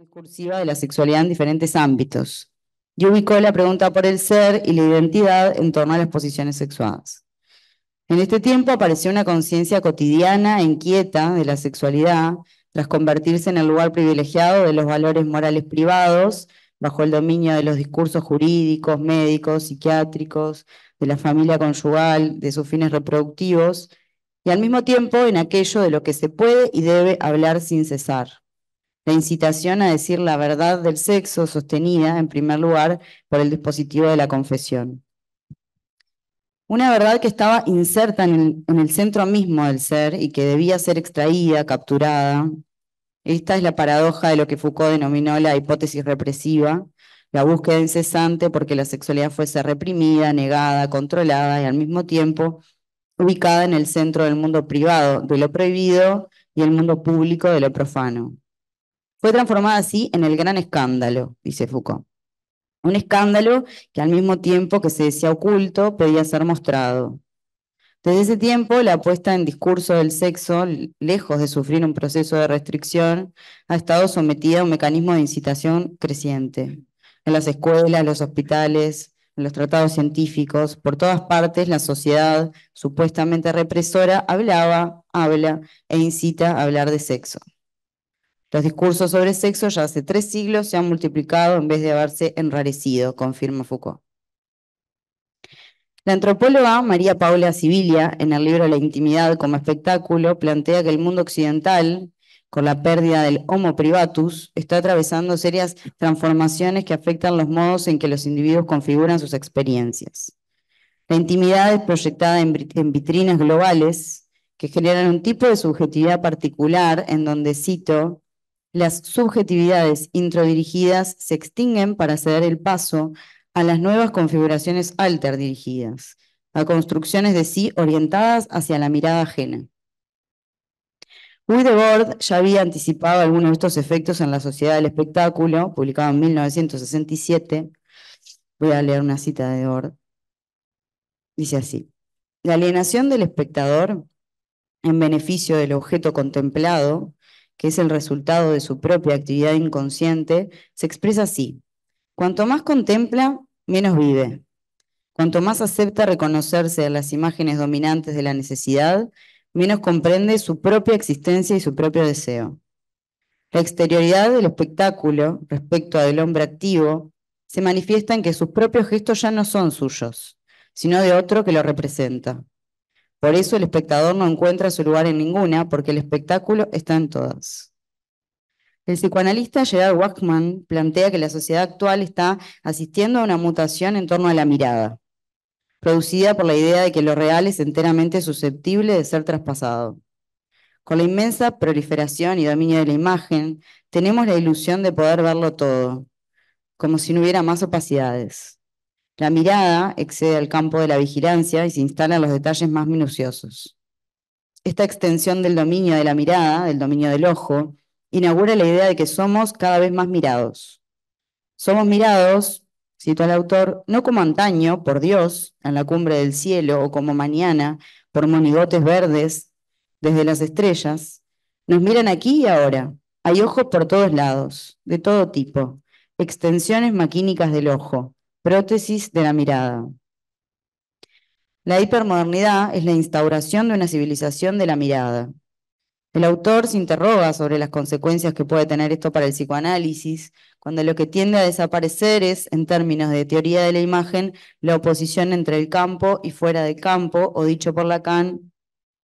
discursiva de la sexualidad en diferentes ámbitos y ubicó la pregunta por el ser y la identidad en torno a las posiciones sexuadas. En este tiempo apareció una conciencia cotidiana e inquieta de la sexualidad tras convertirse en el lugar privilegiado de los valores morales privados bajo el dominio de los discursos jurídicos, médicos, psiquiátricos, de la familia conyugal, de sus fines reproductivos, y al mismo tiempo en aquello de lo que se puede y debe hablar sin cesar la incitación a decir la verdad del sexo sostenida, en primer lugar, por el dispositivo de la confesión. Una verdad que estaba inserta en el, centro mismo del ser y que debía ser extraída, capturada. Esta es la paradoja de lo que Foucault denominó la hipótesis represiva, la búsqueda incesante porque la sexualidad fuese reprimida, negada, controlada y al mismo tiempo ubicada en el centro del mundo privado, de lo prohibido, y el mundo público de lo profano. Fue transformada así en el gran escándalo, dice Foucault. Un escándalo que al mismo tiempo que se decía oculto, podía ser mostrado. Desde ese tiempo, la puesta en discurso del sexo, lejos de sufrir un proceso de restricción, ha estado sometida a un mecanismo de incitación creciente. En las escuelas, los hospitales, en los tratados científicos, por todas partes, la sociedad supuestamente represora hablaba, habla e incita a hablar de sexo. Los discursos sobre sexo ya hace tres siglos se han multiplicado en vez de haberse enrarecido, confirma Foucault. La antropóloga María Paula Sibilia, en el libro La intimidad como espectáculo, plantea que el mundo occidental, con la pérdida del homo privatus, está atravesando serias transformaciones que afectan los modos en que los individuos configuran sus experiencias. La intimidad es proyectada en vitrinas globales que generan un tipo de subjetividad particular en donde, cito, las subjetividades introdirigidas se extinguen para ceder el paso a las nuevas configuraciones alterdirigidas, a construcciones de sí orientadas hacia la mirada ajena. Guy Debord ya había anticipado algunos de estos efectos en La Sociedad del Espectáculo, publicado en 1967. Voy a leer una cita de Debord. Dice así, la alienación del espectador en beneficio del objeto contemplado que es el resultado de su propia actividad inconsciente, se expresa así. Cuanto más contempla, menos vive. Cuanto más acepta reconocerse a las imágenes dominantes de la necesidad, menos comprende su propia existencia y su propio deseo. La exterioridad del espectáculo respecto al hombre activo se manifiesta en que sus propios gestos ya no son suyos, sino de otro que lo representa. Por eso el espectador no encuentra su lugar en ninguna, porque el espectáculo está en todas. El psicoanalista Gerard Wachman plantea que la sociedad actual está asistiendo a una mutación en torno a la mirada, producida por la idea de que lo real es enteramente susceptible de ser traspasado. Con la inmensa proliferación y dominio de la imagen, tenemos la ilusión de poder verlo todo, como si no hubiera más opacidades. La mirada excede al campo de la vigilancia y se instala en los detalles más minuciosos. Esta extensión del dominio de la mirada, del dominio del ojo, inaugura la idea de que somos cada vez más mirados. Somos mirados, cito al autor, no como antaño, por Dios, en la cumbre del cielo, o como mañana, por monigotes verdes, desde las estrellas. Nos miran aquí y ahora. Hay ojos por todos lados, de todo tipo, extensiones maquínicas del ojo, Prótesis de la mirada. La hipermodernidad es la instauración de una civilización de la mirada. El autor se interroga sobre las consecuencias que puede tener esto para el psicoanálisis, cuando lo que tiende a desaparecer es, en términos de teoría de la imagen, la oposición entre el campo y fuera del campo, o dicho por Lacan,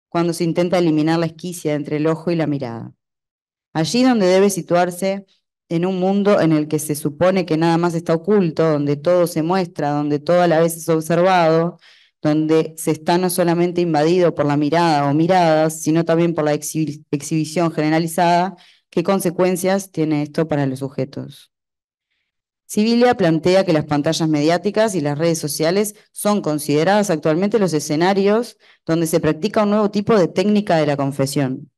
cuando se intenta eliminar la esquicia entre el ojo y la mirada. Allí donde debe situarse en un mundo en el que se supone que nada más está oculto, donde todo se muestra, donde todo a la vez es observado, donde se está no solamente invadido por la mirada o miradas, sino también por la exhibición generalizada, ¿qué consecuencias tiene esto para los sujetos? Sibilia plantea que las pantallas mediáticas y las redes sociales son consideradas actualmente los escenarios donde se practica un nuevo tipo de técnica de la confesión.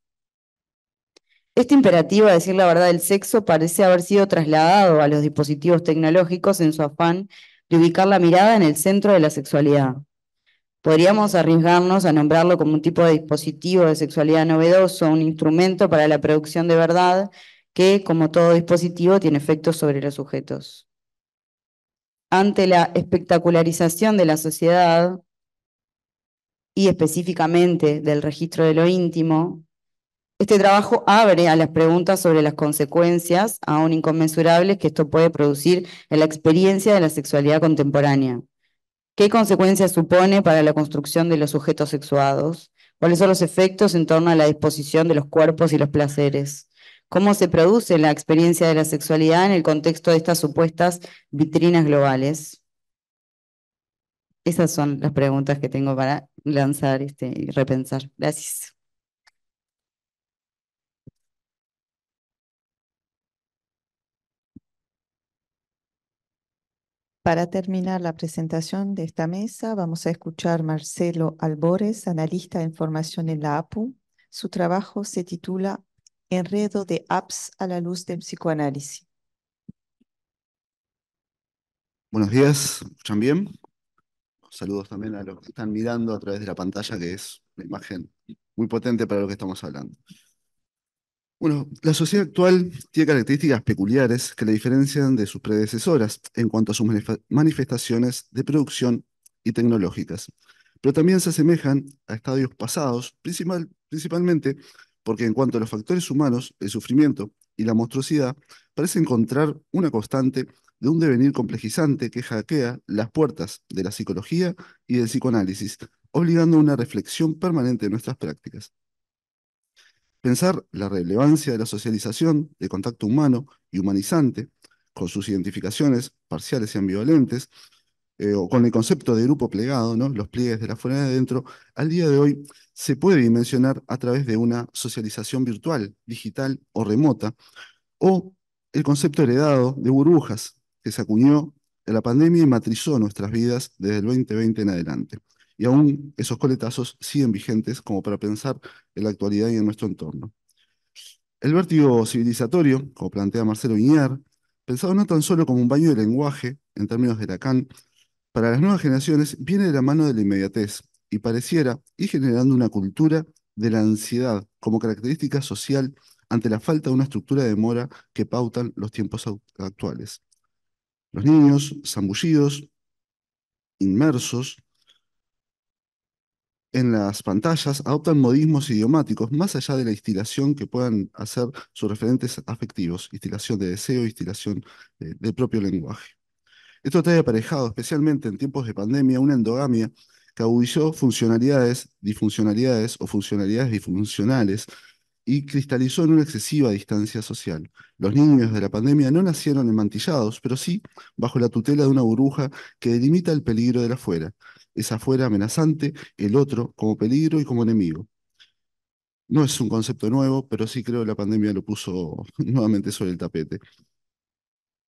Este imperativo a decir la verdad del sexo parece haber sido trasladado a los dispositivos tecnológicos en su afán de ubicar la mirada en el centro de la sexualidad. Podríamos arriesgarnos a nombrarlo como un tipo de dispositivo de sexualidad novedoso, un instrumento para la producción de verdad que, como todo dispositivo, tiene efectos sobre los sujetos. Ante la espectacularización de la sociedad, y específicamente del registro de lo íntimo, este trabajo abre a las preguntas sobre las consecuencias, aún inconmensurables, que esto puede producir en la experiencia de la sexualidad contemporánea. ¿Qué consecuencias supone para la construcción de los sujetos sexuados? ¿Cuáles son los efectos en torno a la disposición de los cuerpos y los placeres? ¿Cómo se produce la experiencia de la sexualidad en el contexto de estas supuestas vitrinas globales? Esas son las preguntas que tengo para lanzar este, y repensar. Gracias. Para terminar la presentación de esta mesa, vamos a escuchar Marcelo Albores, analista de información en la APU. Su trabajo se titula Enredo de apps a la luz del psicoanálisis. Buenos días, ¿escuchan bien? Saludos también a los que están mirando a través de la pantalla, que es una imagen muy potente para lo que estamos hablando. Bueno, la sociedad actual tiene características peculiares que la diferencian de sus predecesoras en cuanto a sus manifestaciones de producción y tecnológicas, pero también se asemejan a estadios pasados, principalmente porque en cuanto a los factores humanos, el sufrimiento y la monstruosidad, parece encontrar una constante de un devenir complejizante que hackea las puertas de la psicología y del psicoanálisis, obligando a una reflexión permanente de nuestras prácticas. Pensar la relevancia de la socialización, de contacto humano y humanizante, con sus identificaciones parciales y ambivalentes, eh, o con el concepto de grupo plegado, ¿no? los pliegues de la fuera de adentro, al día de hoy se puede dimensionar a través de una socialización virtual, digital o remota, o el concepto heredado de burbujas que se acuñó en la pandemia y matrizó nuestras vidas desde el 2020 en adelante y aún esos coletazos siguen vigentes como para pensar en la actualidad y en nuestro entorno. El vértigo civilizatorio, como plantea Marcelo Viñar, pensado no tan solo como un baño de lenguaje, en términos de Lacan, para las nuevas generaciones viene de la mano de la inmediatez y pareciera ir generando una cultura de la ansiedad como característica social ante la falta de una estructura de demora que pautan los tiempos actuales. Los niños, zambullidos, inmersos, en las pantallas adoptan modismos idiomáticos más allá de la instilación que puedan hacer sus referentes afectivos, instilación de deseo, instilación del propio lenguaje. Esto trae aparejado, especialmente en tiempos de pandemia, una endogamia que agudizó funcionalidades, disfuncionalidades o funcionalidades disfuncionales y cristalizó en una excesiva distancia social. Los niños de la pandemia no nacieron enmantillados, pero sí bajo la tutela de una burbuja que delimita el peligro de la afuera es afuera amenazante, el otro como peligro y como enemigo. No es un concepto nuevo, pero sí creo que la pandemia lo puso nuevamente sobre el tapete.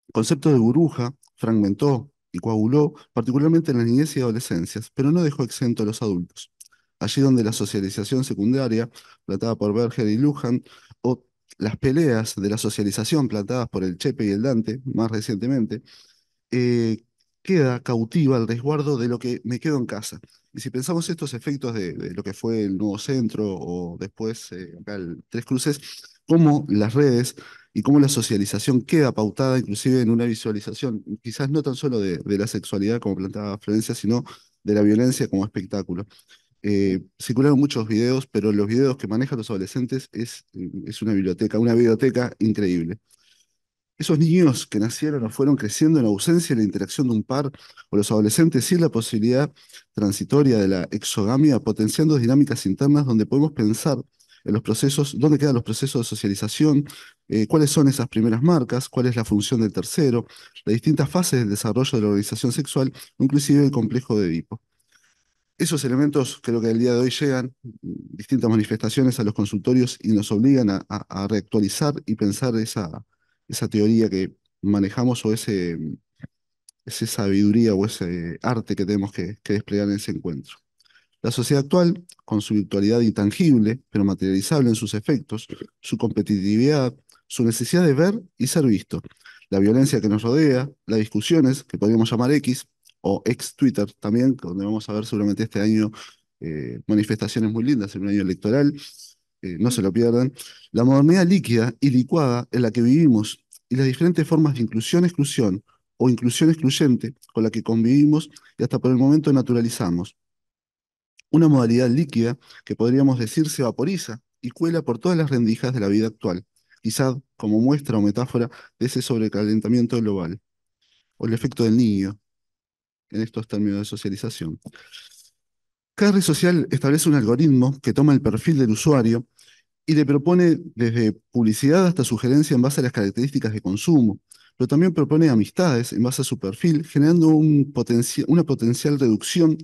El concepto de burbuja fragmentó y coaguló particularmente en la niñez y adolescencias, pero no dejó exento a los adultos. Allí donde la socialización secundaria, plantada por Berger y Lujan, o las peleas de la socialización plantadas por el Chepe y el Dante, más recientemente, eh, queda cautiva al resguardo de lo que me quedo en casa. Y si pensamos estos efectos de, lo que fue el nuevo centro o después eh, acá el Tres Cruces, cómo las redes y cómo la socialización queda pautada inclusive en una visualización, quizás no tan solo de, la sexualidad como planteaba Florencia, sino de la violencia como espectáculo. Eh, circularon muchos videos, pero los videos que manejan los adolescentes es, es una biblioteca, una biblioteca increíble. Esos niños que nacieron o fueron creciendo en ausencia de la interacción de un par, o los adolescentes sin la posibilidad transitoria de la exogamia, potenciando dinámicas internas donde podemos pensar en los procesos, dónde quedan los procesos de socialización, eh, cuáles son esas primeras marcas, cuál es la función del tercero, las distintas fases del desarrollo de la organización sexual, inclusive el complejo de Edipo. Esos elementos creo que el día de hoy llegan distintas manifestaciones a los consultorios y nos obligan a reactualizar y pensar esa, esa teoría que manejamos o ese, esa sabiduría o ese arte que tenemos que, desplegar en ese encuentro. La sociedad actual, con su virtualidad intangible, pero materializable en sus efectos, su competitividad, su necesidad de ver y ser visto, la violencia que nos rodea, las discusiones, que podríamos llamar X, o ex Twitter también, donde vamos a ver seguramente este año eh, manifestaciones muy lindas en un año electoral, eh, no se lo pierdan, la modernidad líquida y licuada en la que vivimos y las diferentes formas de inclusión-exclusión o inclusión-excluyente con la que convivimos y hasta por el momento naturalizamos. Una modalidad líquida que podríamos decir se vaporiza y cuela por todas las rendijas de la vida actual, quizá como muestra o metáfora de ese sobrecalentamiento global, o el efecto del niño, en estos términos de socialización. Cada red social establece un algoritmo que toma el perfil del usuario y le propone desde publicidad hasta sugerencia en base a las características de consumo, pero también propone amistades en base a su perfil, generando un una potencial reducción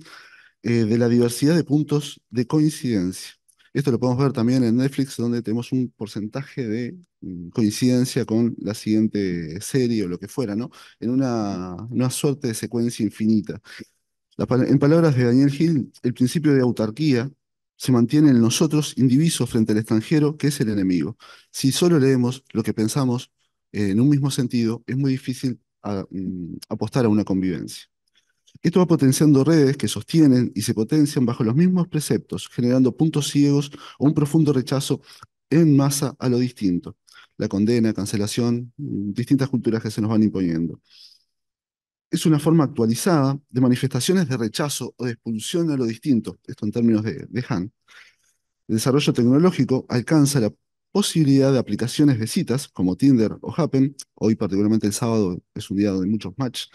eh, de la diversidad de puntos de coincidencia. Esto lo podemos ver también en Netflix, donde tenemos un porcentaje de mm, coincidencia con la siguiente serie o lo que fuera, ¿no? En una, una suerte de secuencia infinita. en palabras de Daniel Hill, el principio de autarquía se mantiene en nosotros indiviso frente al extranjero, que es el enemigo. Si solo leemos lo que pensamos eh, en un mismo sentido, es muy difícil mm, apostar a una convivencia. Esto va potenciando redes que sostienen y se potencian bajo los mismos preceptos, generando puntos ciegos o un profundo rechazo en masa a lo distinto. La condena, cancelación, mm, distintas culturas que se nos van imponiendo. Es una forma actualizada de manifestaciones de rechazo o de expulsión a lo distinto, esto en términos de, de Han. El desarrollo tecnológico alcanza la posibilidad de aplicaciones de citas como Tinder o Happen. Hoy, particularmente el sábado, es un día de muchos match,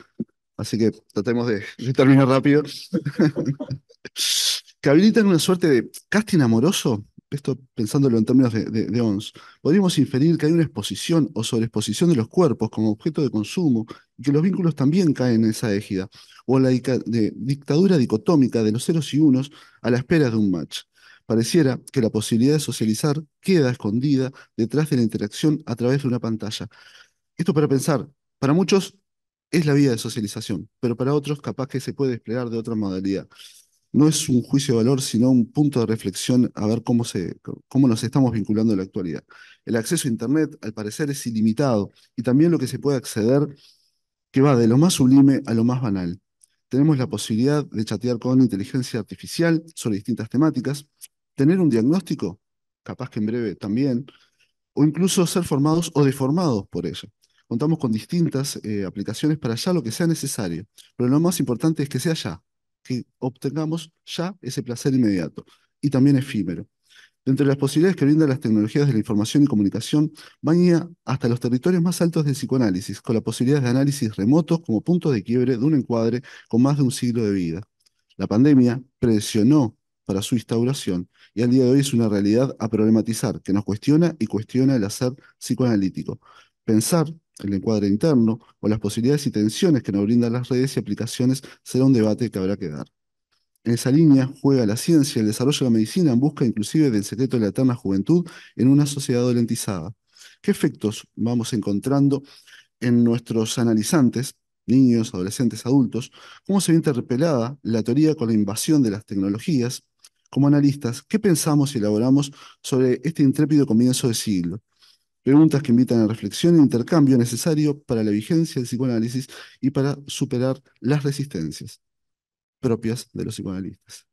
así que tratemos de, terminar rápido. que habilitan una suerte de casting amoroso esto pensándolo en términos de, ONS, podríamos inferir que hay una exposición o sobreexposición de los cuerpos como objeto de consumo y que los vínculos también caen en esa égida, o la dictadura dicotómica de los ceros y unos a la espera de un match. Pareciera que la posibilidad de socializar queda escondida detrás de la interacción a través de una pantalla. Esto para pensar, para muchos es la vía de socialización, pero para otros capaz que se puede desplegar de otra modalidad no es un juicio de valor, sino un punto de reflexión a ver cómo, se, cómo nos estamos vinculando en la actualidad. El acceso a Internet, al parecer, es ilimitado y también lo que se puede acceder, que va de lo más sublime a lo más banal. Tenemos la posibilidad de chatear con inteligencia artificial sobre distintas temáticas, tener un diagnóstico, capaz que en breve también, o incluso ser formados o deformados por ello. Contamos con distintas eh, aplicaciones para ya lo que sea necesario, pero lo más importante es que sea ya, que obtengamos ya ese placer inmediato y también efímero. Dentro de las posibilidades que brindan las tecnologías de la información y comunicación, van hasta los territorios más altos del psicoanálisis, con la posibilidad de análisis remotos como punto de quiebre de un encuadre con más de un siglo de vida. La pandemia presionó para su instauración y al día de hoy es una realidad a problematizar que nos cuestiona y cuestiona el hacer psicoanalítico. Pensar el encuadre interno o las posibilidades y tensiones que nos brindan las redes y aplicaciones será un debate que habrá que dar. En esa línea juega la ciencia el desarrollo de la medicina en busca inclusive del secreto de la eterna juventud en una sociedad dolentizada. ¿Qué efectos vamos encontrando en nuestros analizantes, niños, adolescentes, adultos? ¿Cómo se ve interpelada la teoría con la invasión de las tecnologías? Como analistas, ¿qué pensamos y elaboramos sobre este intrépido comienzo de siglo? Preguntas que invitan a reflexión e intercambio necesario para la vigencia del psicoanálisis y para superar las resistencias propias de los psicoanalistas.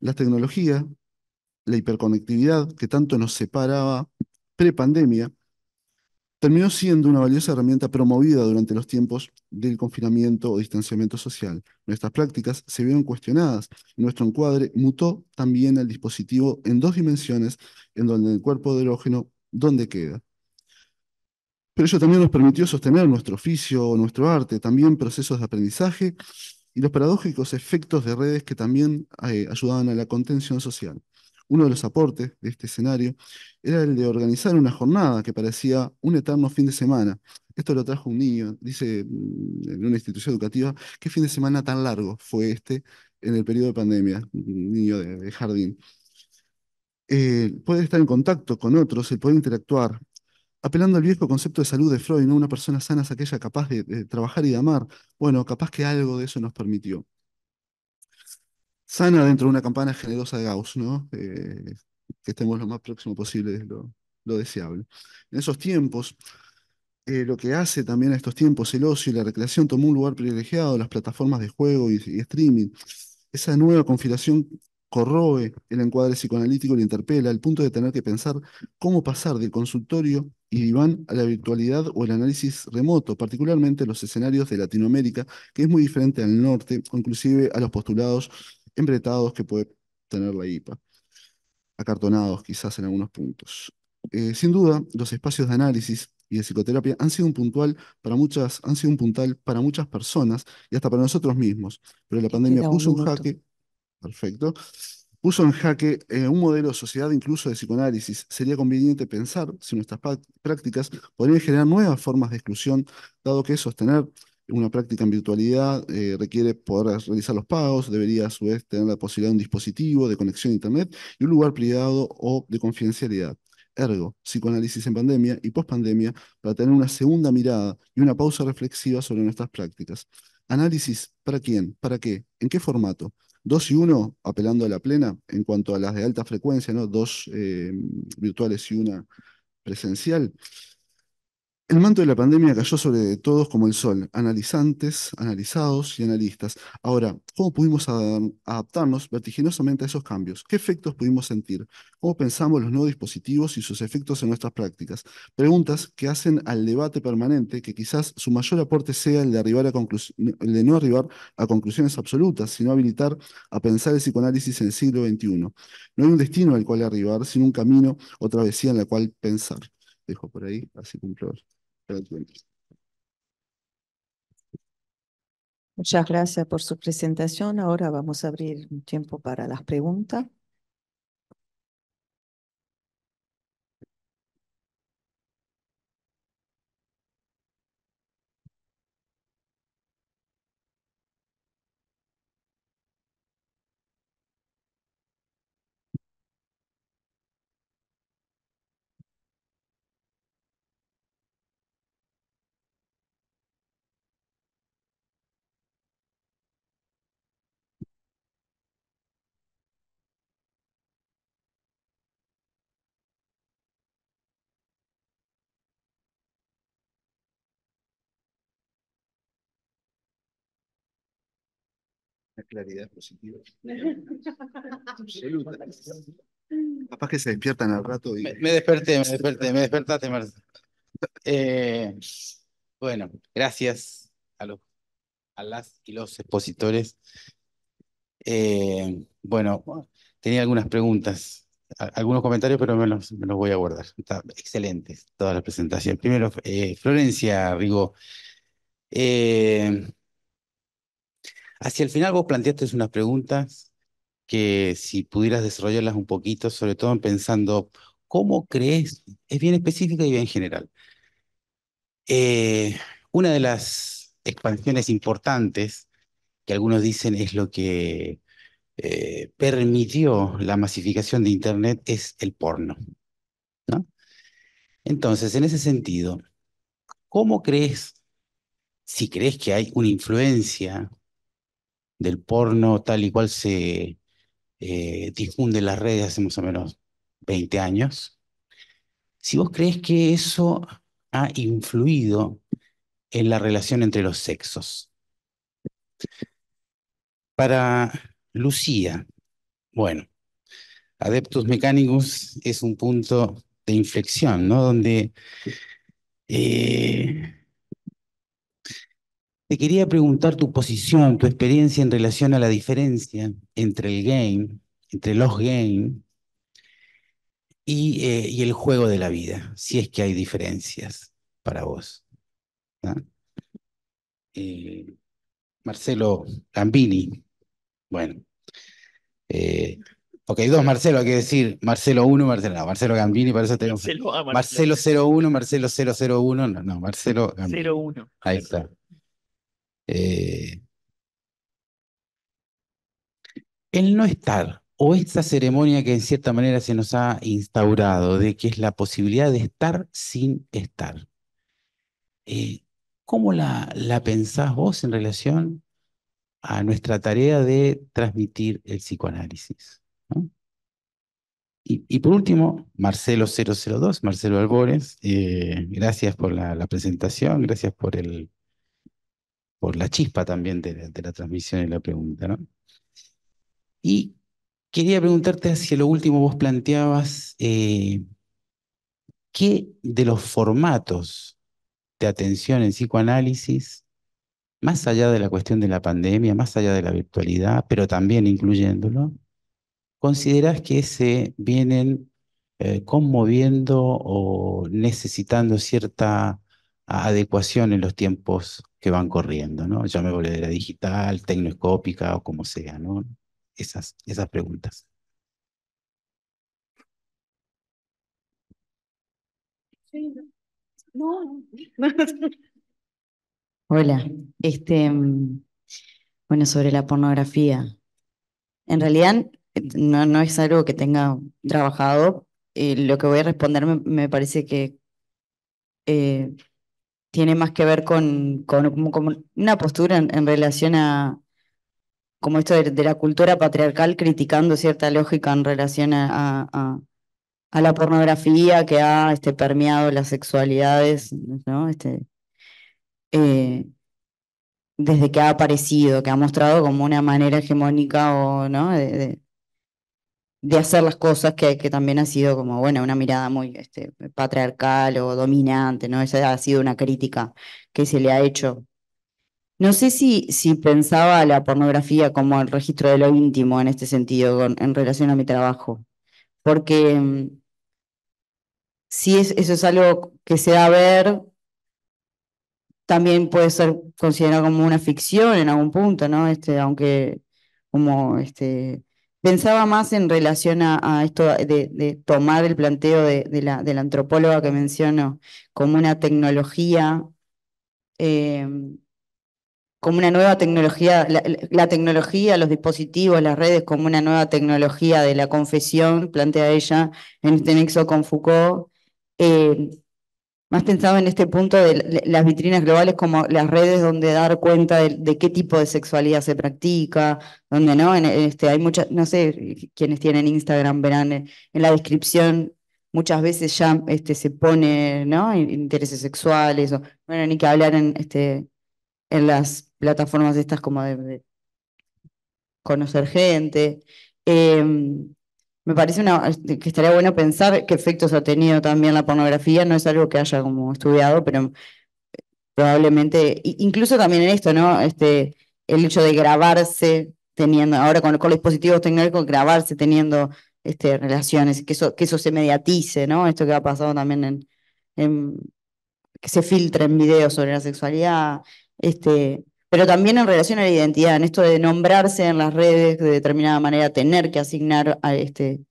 La tecnología, la hiperconectividad que tanto nos separaba pre-pandemia, terminó siendo una valiosa herramienta promovida durante los tiempos del confinamiento o distanciamiento social. Nuestras prácticas se vieron cuestionadas y nuestro encuadre mutó también al dispositivo en dos dimensiones, en donde el cuerpo de erógeno dónde queda. Pero ello también nos permitió sostener nuestro oficio, nuestro arte, también procesos de aprendizaje y los paradójicos efectos de redes que también eh, ayudaban a la contención social. Uno de los aportes de este escenario era el de organizar una jornada que parecía un eterno fin de semana. Esto lo trajo un niño, dice mm, en una institución educativa, ¿qué fin de semana tan largo fue este en el periodo de pandemia? Un niño de jardín eh, puede estar en contacto con otros, el poder interactuar, apelando al viejo concepto de salud de Freud, ¿no? Una persona sana es aquella capaz de, trabajar y de amar. Bueno, capaz que algo de eso nos permitió. Sana dentro de una campana generosa de Gauss, ¿no? Eh, que estemos lo más próximo posible es lo, deseable. En esos tiempos, eh, lo que hace también a estos tiempos el ocio y la recreación tomó un lugar privilegiado, las plataformas de juego y, y streaming. Esa nueva configuración corroe el encuadre psicoanalítico y le interpela al punto de tener que pensar cómo pasar del consultorio y diván a la virtualidad o el análisis remoto, particularmente en los escenarios de Latinoamérica, que es muy diferente al norte inclusive a los postulados embretados que puede tener la IPA, acartonados quizás en algunos puntos. Eh, sin duda, los espacios de análisis y de psicoterapia han sido un puntual para muchas, han sido un puntal para muchas personas y hasta para nosotros mismos. Pero la pandemia puso un jaque, perfecto, puso en jaque eh, un modelo de sociedad incluso de psicoanálisis. Sería conveniente pensar si nuestras prácticas podrían generar nuevas formas de exclusión, dado que sostener una práctica en virtualidad eh, requiere poder realizar los pagos, debería a su vez tener la posibilidad de un dispositivo de conexión a Internet y un lugar privado o de confidencialidad. Ergo, psicoanálisis en pandemia y pospandemia para tener una segunda mirada y una pausa reflexiva sobre nuestras prácticas. Análisis, ¿para quién? ¿Para qué? ¿En qué formato? Dos y uno, apelando a la plena, en cuanto a las de alta frecuencia, ¿no? Dos eh, virtuales y una presencial. El manto de la pandemia cayó sobre todos como el sol, analizantes, analizados y analistas. Ahora, ¿cómo pudimos adaptarnos vertiginosamente a esos cambios? ¿Qué efectos pudimos sentir? ¿Cómo pensamos los nuevos dispositivos y sus efectos en nuestras prácticas? Preguntas que hacen al debate permanente que quizás su mayor aporte sea el de, el de no arribar a conclusiones absolutas, sino habilitar a pensar el psicoanálisis en el siglo XXI. No hay un destino al cual arribar, sino un camino o travesía en la cual pensar. Dejo por ahí, así cumplo. Muchas gracias por su presentación. Ahora vamos a abrir un tiempo para las preguntas. Claridad positiva. Capaz que se despiertan al rato y... Me, desperté, me desperté, me despertaste, Marcelo. Eh, bueno, gracias a, los, a las y los expositores. Eh, bueno, tenía algunas preguntas, algunos comentarios, pero me los, me los voy a guardar. Está excelentes todas las presentaciones. Primero, eh, Florencia Rigo. Eh, Hacia el final vos planteaste unas preguntas que si pudieras desarrollarlas un poquito, sobre todo pensando cómo crees, es bien específica y bien general. Eh, una de las expansiones importantes que algunos dicen es lo que eh, permitió la masificación de Internet es el porno. ¿no? Entonces, en ese sentido, ¿cómo crees, si crees que hay una influencia del porno tal y cual se eh, difunde en las redes hace más o menos 20 años, si vos crees que eso ha influido en la relación entre los sexos. Para Lucía, bueno, Adeptus Mechanicus es un punto de inflexión, ¿no? Donde eh, te quería preguntar tu posición, tu experiencia en relación a la diferencia entre el game, entre los games y, eh, y el juego de la vida, si es que hay diferencias para vos. Eh, Marcelo Gambini, bueno. Eh, ok, dos Marcelo, hay que decir Marcelo 1, Marcelo, no, Marcelo Gambini, para eso tenemos. Marcelo, 01, Marcelo 001, no, no, Marcelo Gambini. 01. Ahí está. Eh, el no estar o esta ceremonia que en cierta manera se nos ha instaurado de que es la posibilidad de estar sin estar. Eh, ¿Cómo la, la pensás vos en relación a nuestra tarea de transmitir el psicoanálisis? Y, por último, Marcelo 002, Marcelo Albores, eh, gracias por la presentación, gracias por el, por la chispa también de, la transmisión y la pregunta, ¿no? Y Quería preguntarte hacia lo último, vos planteabas eh, qué de los formatos de atención en psicoanálisis, más allá de la cuestión de la pandemia, más allá de la virtualidad, pero también incluyéndolo, considerás que se vienen eh, conmoviendo o necesitando cierta adecuación en los tiempos que van corriendo, ¿no? Llamémosle de la digital, tecnoscópica o como sea, ¿no? Esas, esas preguntas. Hola, este, bueno, sobre la pornografía. En realidad no, no es algo que tenga trabajado. Eh, lo que voy a responder me, me parece que eh, tiene más que ver con, una postura en, relación a como esto de, la cultura patriarcal criticando cierta lógica en relación a, a, la pornografía que ha este, permeado las sexualidades, ¿no? Este, eh, desde que ha aparecido, que ha mostrado como una manera hegemónica o, ¿no? de hacer las cosas que, que, también ha sido como, bueno, una mirada muy este, patriarcal o dominante, ¿no? Esa ha sido una crítica que se le ha hecho. No sé si, si pensaba la pornografía como el registro de lo íntimo en este sentido, en relación a mi trabajo, porque mm, si es, eso es algo que se da a ver, también puede ser considerado como una ficción en algún punto, ¿no? Este, aunque como este Pensaba más en relación a, esto de, tomar el planteo de, la, antropóloga que menciono como una tecnología, eh, como una nueva tecnología, la, tecnología, los dispositivos, las redes como una nueva tecnología de la confesión, plantea ella en este nexo con Foucault. Eh, más pensado en este punto de las vitrinas globales como las redes donde dar cuenta de, qué tipo de sexualidad se practica, donde no, este, hay muchas, no sé, quienes tienen Instagram verán en, la descripción muchas veces ya este, se pone, ¿no? Intereses sexuales, o, bueno, ni que hablar en, este, en las plataformas estas como de, conocer gente. Em, me parece una, que estaría bueno pensar qué efectos ha tenido también la pornografía, no es algo que haya como estudiado, pero probablemente, incluso también en esto, ¿no? Este, el hecho de grabarse teniendo, ahora con, con los dispositivos tecnológicos, grabarse teniendo este, relaciones, que eso, que eso se mediatice, ¿no? Esto que ha pasado también en, en que se filtren videos sobre la sexualidad, este, pero también en relación a la identidad, en esto de nombrarse en las redes de determinada manera, tener que asignar este,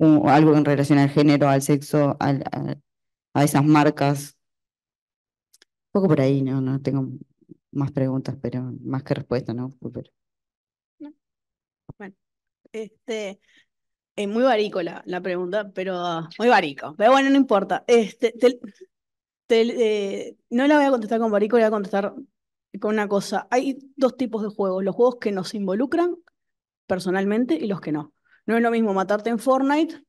algo en relación al género, al sexo, a, esas marcas. Un poco por ahí, no, no tengo más preguntas, pero más que respuestas, ¿no? Bueno, este, es muy varico la, pregunta, pero muy varico. Pero bueno, no importa. Este, eh, no la voy a contestar con varico, la voy a contestar con una cosa. Hay dos tipos de juegos, los juegos que nos involucran personalmente y los que no. No es lo mismo matarte en Fortnite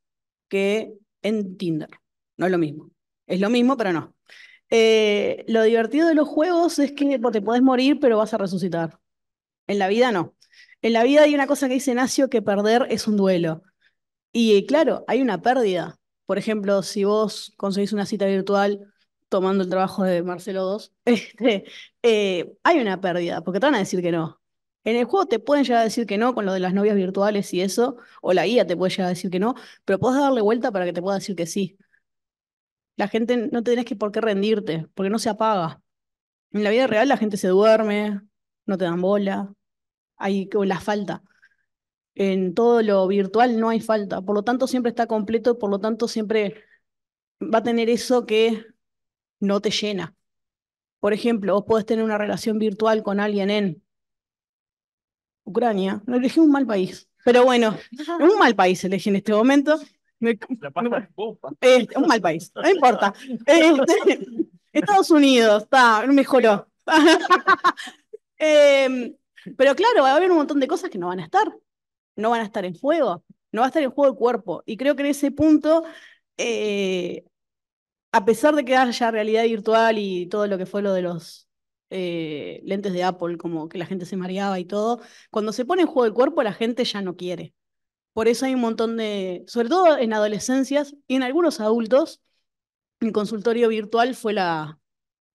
que en Tinder. No es lo mismo. Es lo mismo, pero no. Eh, lo divertido de los juegos es que te podés morir, pero vas a resucitar. En la vida no. En la vida hay una cosa que dice Nacio, que perder es un duelo. Y claro, hay una pérdida. Por ejemplo, si vos conseguís una cita virtual tomando el trabajo de Marcelo II, este, eh, hay una pérdida, porque te van a decir que no. En el juego te pueden llegar a decir que no con lo de las novias virtuales y eso, o la guía te puede llegar a decir que no, pero puedes darle vuelta para que te pueda decir que sí. La gente no tenés que por qué rendirte, porque no se apaga. En la vida real la gente se duerme, no te dan bola, hay la falta. En todo lo virtual no hay falta, por lo tanto siempre está completo, por lo tanto siempre va a tener eso que no te llena. Por ejemplo, vos podés tener una relación virtual con alguien en Ucrania. No elegí un mal país. Pero bueno, un mal país elegí en este momento. Este, un mal país, no importa. Este, Estados Unidos, está, mejoró. Em, pero claro, va a haber un montón de cosas que no van a estar. No van a estar en juego. No va a estar en juego el cuerpo. Y creo que en ese punto eh, a pesar de que haya realidad virtual y todo lo que fue lo de los eh, lentes de Apple, como que la gente se mareaba y todo, cuando se pone en juego el cuerpo la gente ya no quiere. Por eso hay un montón de, sobre todo en adolescencias y en algunos adultos, el consultorio virtual fue la,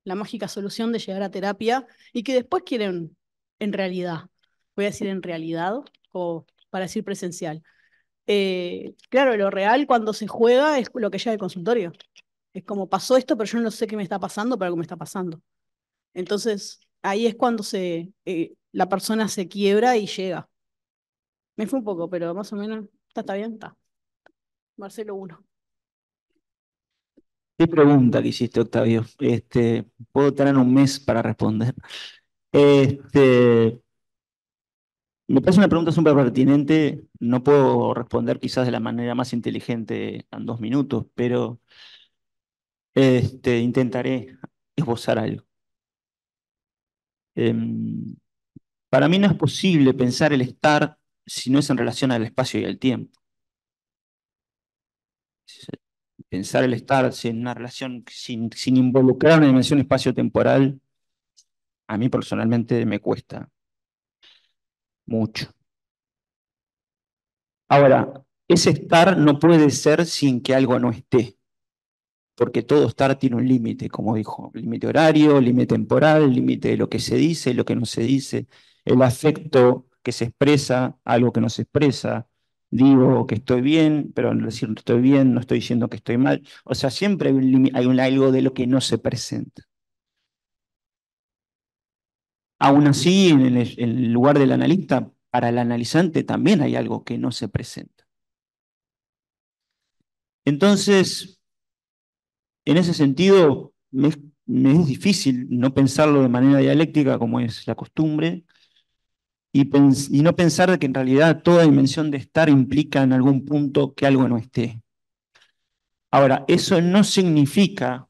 mágica solución de llegar a terapia y que después quieren en realidad, voy a decir en realidad, o para decir presencial. Eh, claro, lo real cuando se juega es lo que llega al consultorio. Es como pasó esto, pero yo no sé qué me está pasando, pero algo me está pasando. Entonces, ahí es cuando se, eh, la persona se quiebra y llega. Me fue un poco, pero más o menos, ¿está, bien? Está. Marcelo 1. Qué pregunta que hiciste, Octavio. Este, puedo tener un mes para responder. Este, me parece una pregunta súper pertinente. No puedo responder quizás de la manera más inteligente en dos minutos, pero este, intentaré esbozar algo. Em, para mí no es posible pensar el estar si no es en relación al espacio y al tiempo. Pensar el estar sin una relación, sin, sin involucrar una dimensión espacio-temporal, a mí personalmente me cuesta mucho. Ahora, ese estar no puede ser sin que algo no esté, porque todo estar tiene un límite, como dijo, límite horario, límite temporal, límite de lo que se dice lo que no se dice, el afecto que se expresa, algo que no se expresa, digo que estoy bien, pero al decir estoy bien no estoy diciendo que estoy mal, o sea, siempre hay, un, algo de lo que no se presenta. Aún así, en el, lugar del analista, para el analizante también hay algo que no se presenta. Entonces, en ese sentido, me es, difícil no pensarlo de manera dialéctica como es la costumbre y, no pensar que en realidad toda dimensión de estar implica en algún punto que algo no esté. Ahora, eso no significa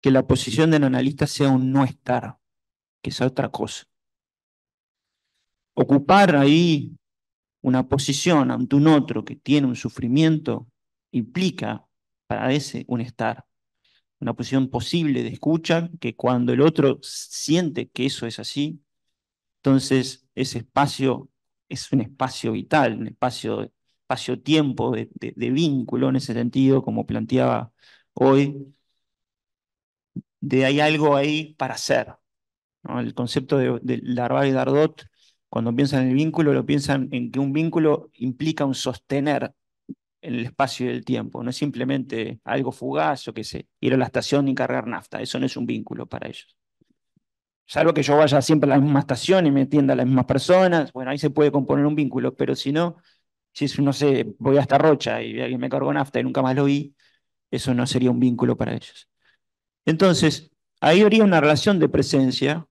que la posición del analista sea un no estar que es otra cosa. Ocupar ahí una posición ante un otro que tiene un sufrimiento implica para ese un estar, una posición posible de escucha, que cuando el otro siente que eso es así, entonces ese espacio es un espacio vital, un espacio, espacio-tiempo de, de vínculo en ese sentido, como planteaba hoy, de hay algo ahí para hacer, el concepto de, de Larval y Dardot, cuando piensan en el vínculo, lo piensan en que un vínculo implica un sostener en el espacio y el tiempo, no es simplemente algo fugaz o que sé, ir a la estación y cargar nafta, eso no es un vínculo para ellos. Salvo que yo vaya siempre a la misma estación y me atienda a las mismas personas, bueno, ahí se puede componer un vínculo, pero si no, si es, no sé, voy hasta Rocha y alguien me cargó nafta y nunca más lo vi, eso no sería un vínculo para ellos. Entonces, ahí habría una relación de presencia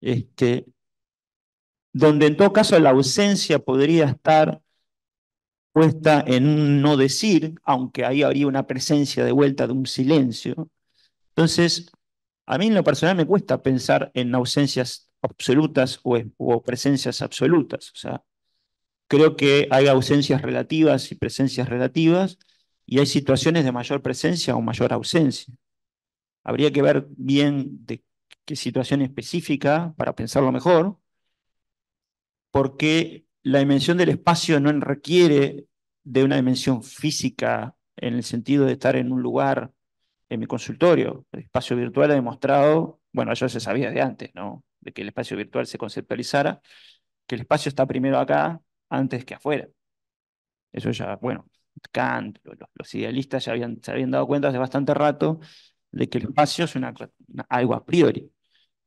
este, donde en todo caso la ausencia podría estar puesta en un no decir, aunque ahí habría una presencia de vuelta de un silencio. Entonces, a mí en lo personal me cuesta pensar en ausencias absolutas o, presencias absolutas. O sea, creo que hay ausencias relativas y presencias relativas y hay situaciones de mayor presencia o mayor ausencia. Habría que ver bien de qué situación específica para pensarlo mejor, porque la dimensión del espacio no requiere de una dimensión física en el sentido de estar en un lugar en mi consultorio. El espacio virtual ha demostrado, bueno, eso se sabía de antes, ¿no? De que el espacio virtual se conceptualizara, que el espacio está primero acá antes que afuera. Eso ya, bueno, Kant, los, idealistas ya habían, se habían dado cuenta hace bastante rato de que el espacio es una, algo a priori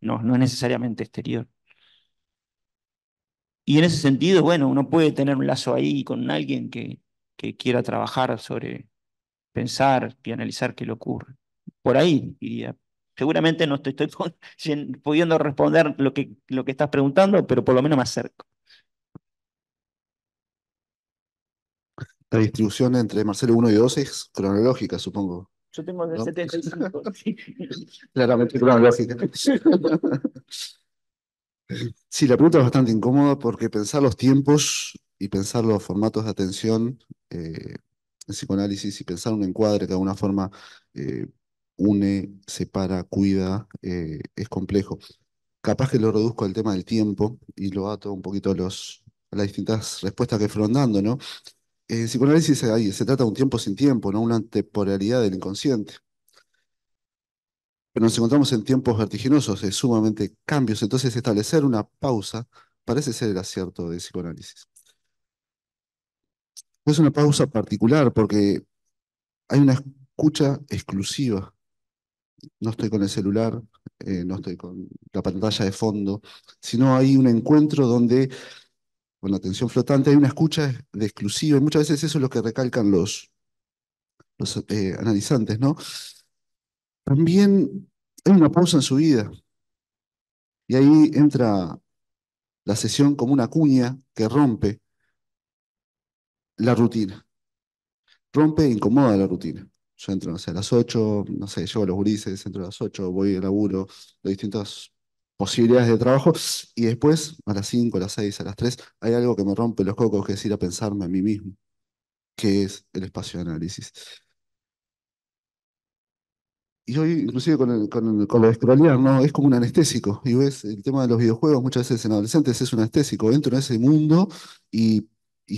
no, no es necesariamente exterior. Y en ese sentido, bueno, uno puede tener un lazo ahí con alguien que, que quiera trabajar sobre pensar y analizar qué le ocurre. Por ahí diría. Seguramente no te estoy pudiendo responder lo que, lo que estás preguntando, pero por lo menos me acerco. La distribución entre Marcelo 1 y 2 es cronológica, supongo. Yo tengo de 75. Claramente cronológica. Sí, la pregunta es bastante incómoda porque pensar los tiempos y pensar los formatos de atención eh, en psicoanálisis y pensar un encuadre que de alguna forma eh, une, separa, cuida, eh, es complejo. Capaz que lo reduzco al tema del tiempo y lo ato un poquito a los, a las distintas respuestas que fueron dando, ¿no? En psicoanálisis se trata de un tiempo sin tiempo, ¿no? Una temporalidad del inconsciente. Nos encontramos en tiempos vertiginosos, de sumamente cambios, entonces establecer una pausa parece ser el acierto del psicoanálisis. Es una pausa particular porque hay una escucha exclusiva. No estoy con el celular, eh, no estoy con la pantalla de fondo, sino hay un encuentro donde, con la atención flotante, hay una escucha de exclusiva, y muchas veces eso es lo que recalcan los, los eh, analizantes, ¿no? También hay una pausa en su vida, y ahí entra la sesión como una cuña que rompe la rutina. Rompe e incomoda la rutina. Yo entro, no sé, a las 8, no sé, llevo a los gurises, entro a las 8, voy al laburo, de distintas posibilidades de trabajo, y después, a las 5, a las 6, a las 3, hay algo que me rompe los cocos, que es ir a pensarme a mí mismo, que es el espacio de análisis. Y hoy, inclusive con, el, con, lo de ¿no? Es como un anestésico. Y ves, el tema de los videojuegos muchas veces en adolescentes es un anestésico. Entro en ese mundo y,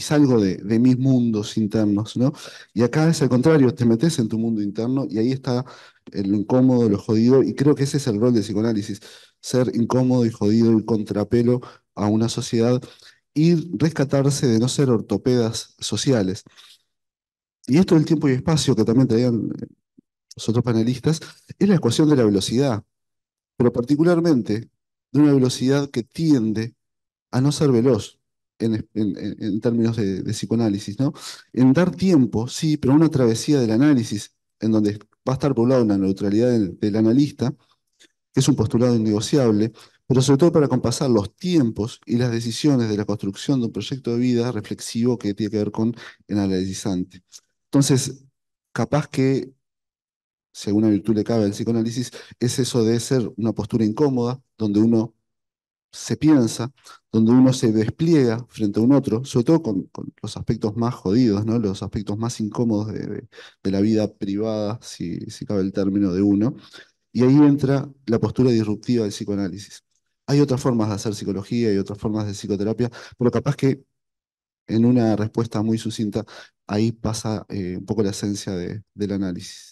salgo de, mis mundos internos, ¿no? Y acá es al contrario, te metes en tu mundo interno y ahí está el incómodo, lo jodido. Y creo que ese es el rol del psicoanálisis. Ser incómodo y jodido y contrapelo a una sociedad y rescatarse de no ser ortopedas sociales. Y esto del tiempo y espacio que también traían otros panelistas, es la ecuación de la velocidad, pero particularmente de una velocidad que tiende a no ser veloz en, términos de, psicoanálisis, ¿no? En dar tiempo, sí, pero una travesía del análisis, en donde va a estar por un lado una neutralidad del, del analista, que es un postulado innegociable, pero sobre todo para compasar los tiempos y las decisiones de la construcción de un proyecto de vida reflexivo que tiene que ver con el analizante. Entonces, capaz que si alguna virtud le cabe al psicoanálisis, es eso de ser una postura incómoda, donde uno se piensa, donde uno se despliega frente a un otro, sobre todo con, los aspectos más jodidos, los aspectos más incómodos de, la vida privada, si, cabe el término de uno. Y ahí entra la postura disruptiva del psicoanálisis. Hay otras formas de hacer psicología y otras formas de psicoterapia, pero capaz que en una respuesta muy sucinta, ahí pasa eh, un poco la esencia de, del análisis.